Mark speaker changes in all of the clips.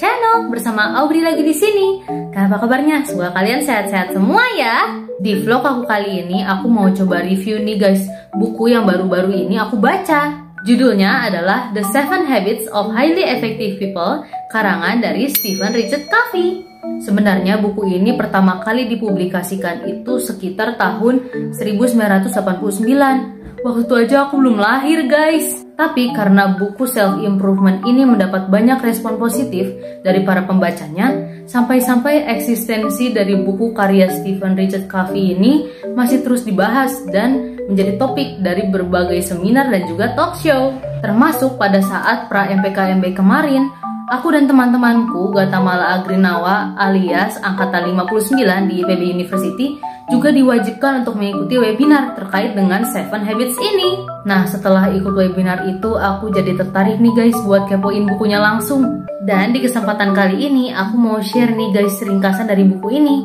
Speaker 1: channel bersama Aubrey lagi di sini. Apa kabarnya? Semoga kalian sehat-sehat semua ya. Di vlog aku kali ini aku mau coba review nih guys buku yang baru-baru ini aku baca. Judulnya adalah The Seven Habits of Highly Effective People karangan dari Stephen Richard Covey. Sebenarnya buku ini pertama kali dipublikasikan itu sekitar tahun 1989 Waktu aja aku belum lahir guys. Tapi karena buku self improvement ini mendapat banyak respon positif dari para pembacanya, sampai-sampai eksistensi dari buku karya Stephen Richard Covey ini masih terus dibahas dan menjadi topik dari berbagai seminar dan juga talk show. Termasuk pada saat pra MPKMB kemarin, aku dan teman-temanku Gatamala Agrinawa alias Angkatan 59 di IPB University juga diwajibkan untuk mengikuti webinar terkait dengan Seven Habits ini. Nah, setelah ikut webinar itu, aku jadi tertarik nih guys buat kepoin bukunya langsung. Dan di kesempatan kali ini, aku mau share nih guys ringkasan dari buku ini.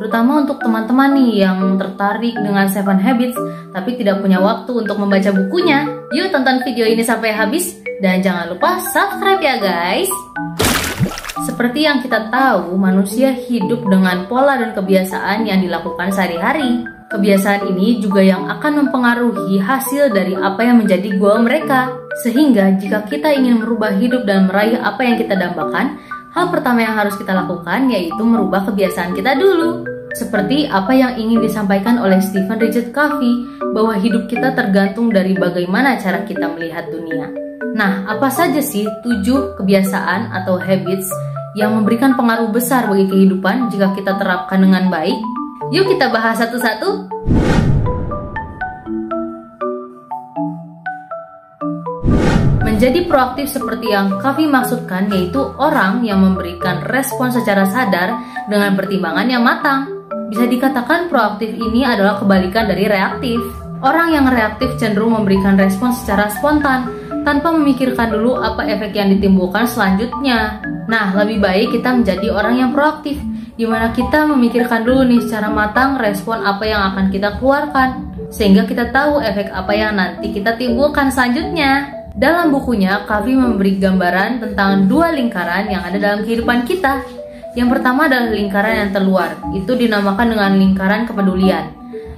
Speaker 1: Terutama untuk teman-teman nih yang tertarik dengan Seven Habits, tapi tidak punya waktu untuk membaca bukunya. Yuk tonton video ini sampai habis, dan jangan lupa subscribe ya guys! Seperti yang kita tahu, manusia hidup dengan pola dan kebiasaan yang dilakukan sehari-hari. Kebiasaan ini juga yang akan mempengaruhi hasil dari apa yang menjadi goal mereka. Sehingga jika kita ingin merubah hidup dan meraih apa yang kita dambakan, hal pertama yang harus kita lakukan yaitu merubah kebiasaan kita dulu. Seperti apa yang ingin disampaikan oleh Stephen Richard Covey, bahwa hidup kita tergantung dari bagaimana cara kita melihat dunia. Nah, apa saja sih tujuh kebiasaan atau habits yang memberikan pengaruh besar bagi kehidupan jika kita terapkan dengan baik? Yuk kita bahas satu-satu. Menjadi proaktif seperti yang Kavi maksudkan yaitu orang yang memberikan respon secara sadar dengan pertimbangan yang matang. Bisa dikatakan proaktif ini adalah kebalikan dari reaktif. Orang yang reaktif cenderung memberikan respon secara spontan, tanpa memikirkan dulu apa efek yang ditimbulkan selanjutnya. Nah, lebih baik kita menjadi orang yang proaktif, di mana kita memikirkan dulu nih secara matang respon apa yang akan kita keluarkan, sehingga kita tahu efek apa yang nanti kita timbulkan selanjutnya. Dalam bukunya, Kavi memberi gambaran tentang dua lingkaran yang ada dalam kehidupan kita. Yang pertama adalah lingkaran yang terluar, itu dinamakan dengan lingkaran kepedulian.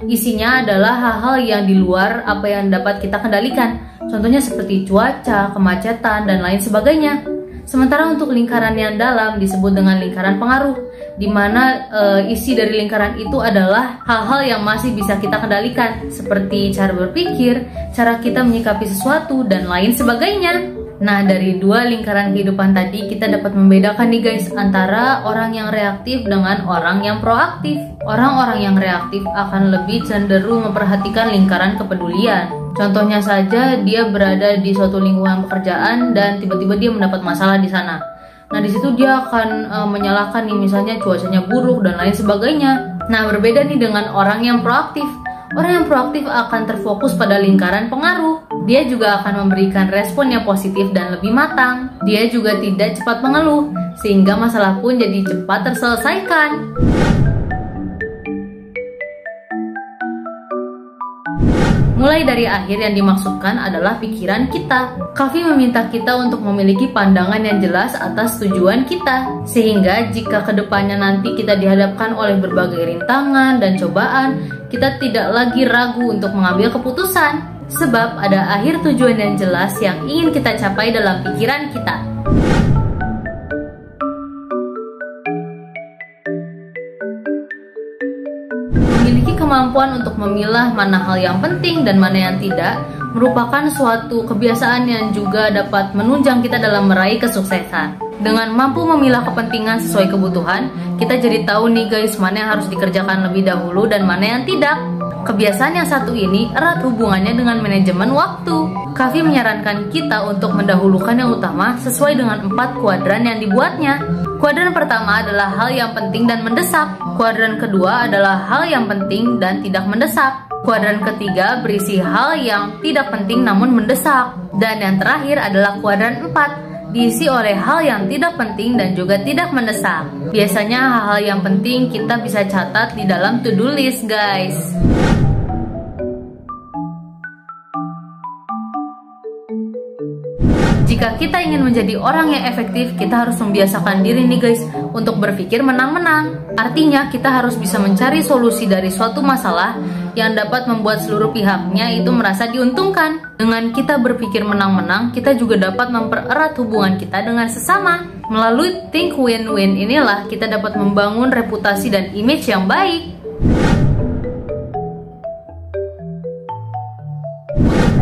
Speaker 1: Isinya adalah hal-hal yang di luar apa yang dapat kita kendalikan, Contohnya seperti cuaca, kemacetan, dan lain sebagainya. Sementara untuk lingkaran yang dalam disebut dengan lingkaran pengaruh, di mana e, isi dari lingkaran itu adalah hal-hal yang masih bisa kita kendalikan, seperti cara berpikir, cara kita menyikapi sesuatu, dan lain sebagainya. Nah, dari dua lingkaran kehidupan tadi kita dapat membedakan nih guys antara orang yang reaktif dengan orang yang proaktif. Orang-orang yang reaktif akan lebih cenderung memperhatikan lingkaran kepedulian Contohnya saja dia berada di suatu lingkungan pekerjaan dan tiba-tiba dia mendapat masalah di sana. Nah, di situ dia akan e, menyalahkan nih misalnya cuacanya buruk dan lain sebagainya. Nah, berbeda nih dengan orang yang proaktif. Orang yang proaktif akan terfokus pada lingkaran pengaruh. Dia juga akan memberikan respon yang positif dan lebih matang. Dia juga tidak cepat mengeluh, sehingga masalah pun jadi cepat terselesaikan. Mulai dari akhir yang dimaksudkan adalah pikiran kita. Kavi meminta kita untuk memiliki pandangan yang jelas atas tujuan kita. Sehingga jika ke depannya nanti kita dihadapkan oleh berbagai rintangan dan cobaan, kita tidak lagi ragu untuk mengambil keputusan. Sebab ada akhir tujuan yang jelas yang ingin kita capai dalam pikiran kita. Kemampuan untuk memilah mana hal yang penting dan mana yang tidak merupakan suatu kebiasaan yang juga dapat menunjang kita dalam meraih kesuksesan. Dengan mampu memilah kepentingan sesuai kebutuhan, kita jadi tahu nih guys mana yang harus dikerjakan lebih dahulu dan mana yang tidak. Kebiasaan yang satu ini erat hubungannya dengan manajemen waktu. Kavi menyarankan kita untuk mendahulukan yang utama sesuai dengan empat kuadran yang dibuatnya. Kuadran pertama adalah hal yang penting dan mendesak. Kuadran kedua adalah hal yang penting dan tidak mendesak. Kuadran ketiga berisi hal yang tidak penting namun mendesak. Dan yang terakhir adalah kuadran empat diisi oleh hal yang tidak penting dan juga tidak mendesak. Biasanya hal-hal yang penting kita bisa catat di dalam to-do list, guys. Jika kita ingin menjadi orang yang efektif, kita harus membiasakan diri nih guys untuk berpikir menang-menang. Artinya kita harus bisa mencari solusi dari suatu masalah yang dapat membuat seluruh pihaknya itu merasa diuntungkan. Dengan kita berpikir menang-menang, kita juga dapat mempererat hubungan kita dengan sesama. Melalui think win-win inilah kita dapat membangun reputasi dan image yang baik.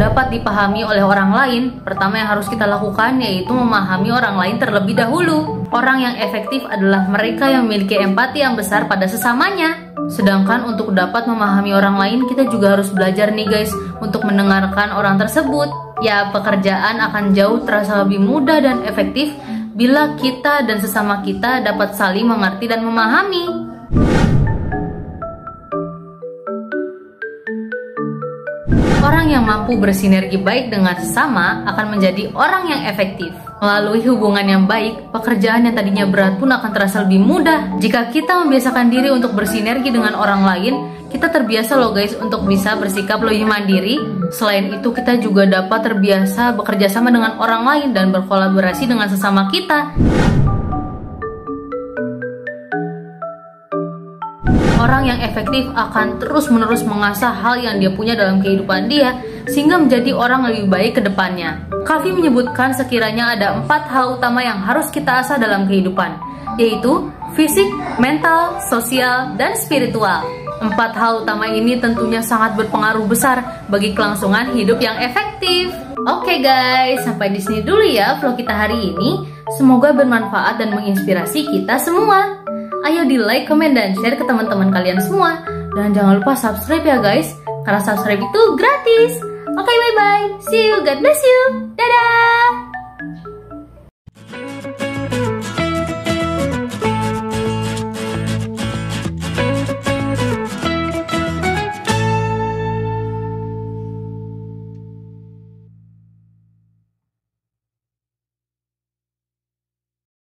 Speaker 1: Dapat dipahami oleh orang lain, pertama yang harus kita lakukan yaitu memahami orang lain terlebih dahulu. Orang yang efektif adalah mereka yang memiliki empati yang besar pada sesamanya. Sedangkan untuk dapat memahami orang lain, kita juga harus belajar nih guys untuk mendengarkan orang tersebut. Ya, pekerjaan akan jauh terasa lebih mudah dan efektif bila kita dan sesama kita dapat saling mengerti dan memahami. Orang yang mampu bersinergi baik dengan sesama akan menjadi orang yang efektif. Melalui hubungan yang baik, pekerjaan yang tadinya berat pun akan terasa lebih mudah. Jika kita membiasakan diri untuk bersinergi dengan orang lain, kita terbiasa loh guys untuk bisa bersikap lebih mandiri. Selain itu, kita juga dapat terbiasa bekerja sama dengan orang lain dan berkolaborasi dengan sesama kita. Orang yang efektif akan terus-menerus mengasah hal yang dia punya dalam kehidupan dia sehingga menjadi orang lebih baik ke depannya. Kavi menyebutkan sekiranya ada empat hal utama yang harus kita asah dalam kehidupan, yaitu fisik, mental, sosial, dan spiritual. Empat hal utama ini tentunya sangat berpengaruh besar bagi kelangsungan hidup yang efektif. Oke guys, sampai di sini dulu ya vlog kita hari ini. Semoga bermanfaat dan menginspirasi kita semua. Ayo di like, komen, dan share ke teman-teman kalian semua. Dan jangan lupa subscribe ya guys, karena subscribe itu gratis. Oke, okay, bye-bye. See you, God bless you. Dadah!